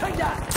Take that!